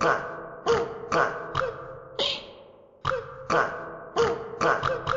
Grr, grr, grr, grr, grr, grr, grr, grr.